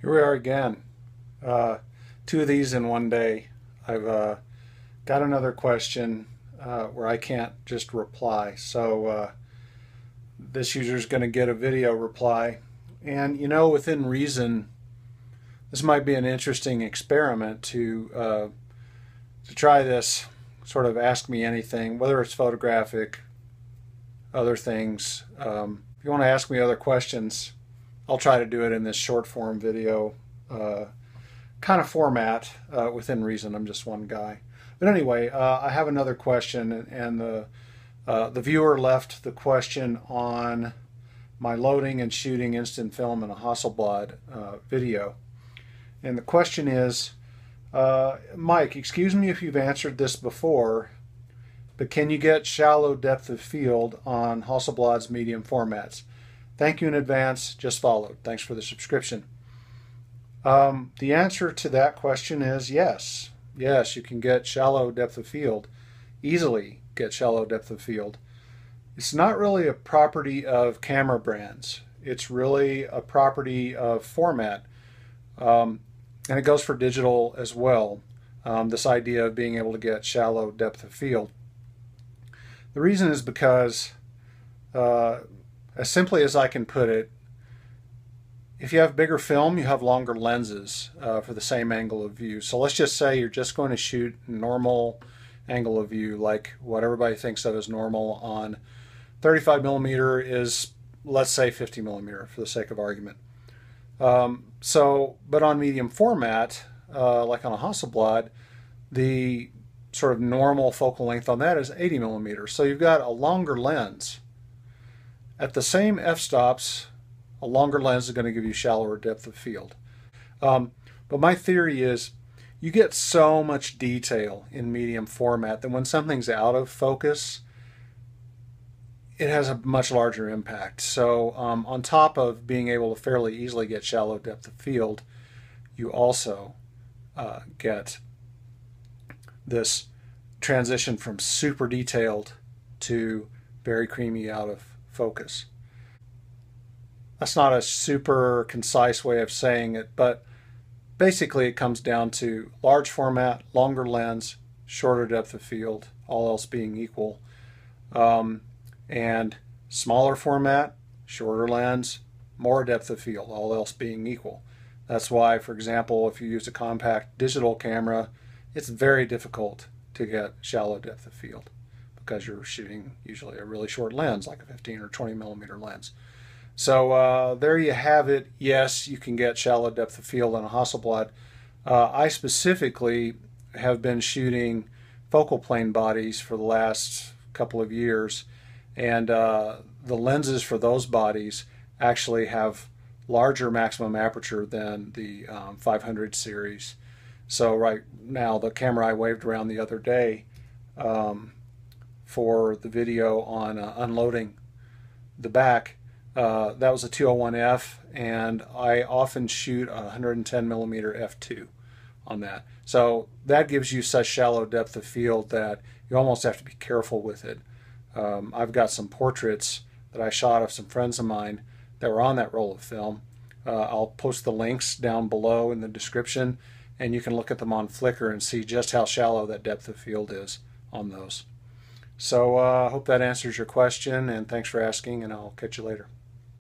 Here we are again. Uh, two of these in one day. I've uh, got another question uh, where I can't just reply. So uh, this user is going to get a video reply. And you know, within reason, this might be an interesting experiment to uh, to try this sort of ask me anything, whether it's photographic, other things. Um, if you want to ask me other questions, I'll try to do it in this short form video uh, kind of format uh, within reason. I'm just one guy. But anyway, uh, I have another question, and the uh, the viewer left the question on my loading and shooting instant film in a Hasselblad uh, video. And the question is, uh, Mike, excuse me if you've answered this before, but can you get shallow depth of field on Hasselblad's medium formats? Thank you in advance. Just followed. Thanks for the subscription. Um, the answer to that question is yes. Yes, you can get shallow depth of field, easily get shallow depth of field. It's not really a property of camera brands. It's really a property of format. Um, and it goes for digital as well. Um, this idea of being able to get shallow depth of field. The reason is because uh, as simply as I can put it, if you have bigger film, you have longer lenses uh, for the same angle of view. So let's just say you're just going to shoot normal angle of view, like what everybody thinks of as normal on 35 millimeter is, let's say 50 millimeter for the sake of argument. Um, so, but on medium format, uh, like on a Hasselblad, the sort of normal focal length on that is 80 millimeters. So you've got a longer lens. At the same f-stops, a longer lens is going to give you shallower depth of field. Um, but my theory is you get so much detail in medium format that when something's out of focus, it has a much larger impact. So um, on top of being able to fairly easily get shallow depth of field, you also uh, get this transition from super detailed to very creamy out of focus. That's not a super concise way of saying it, but basically it comes down to large format, longer lens, shorter depth of field, all else being equal, um, and smaller format, shorter lens, more depth of field, all else being equal. That's why, for example, if you use a compact digital camera, it's very difficult to get shallow depth of field because you're shooting usually a really short lens, like a 15 or 20 millimeter lens. So uh, there you have it. Yes, you can get shallow depth of field on a Hasselblad. Uh, I specifically have been shooting focal plane bodies for the last couple of years, and uh, the lenses for those bodies actually have larger maximum aperture than the um, 500 series. So right now, the camera I waved around the other day um, for the video on uh, unloading the back. Uh, that was a 201F, and I often shoot a 110 millimeter f2 on that. So that gives you such shallow depth of field that you almost have to be careful with it. Um, I've got some portraits that I shot of some friends of mine that were on that roll of film. Uh, I'll post the links down below in the description, and you can look at them on Flickr and see just how shallow that depth of field is on those. So I uh, hope that answers your question, and thanks for asking, and I'll catch you later.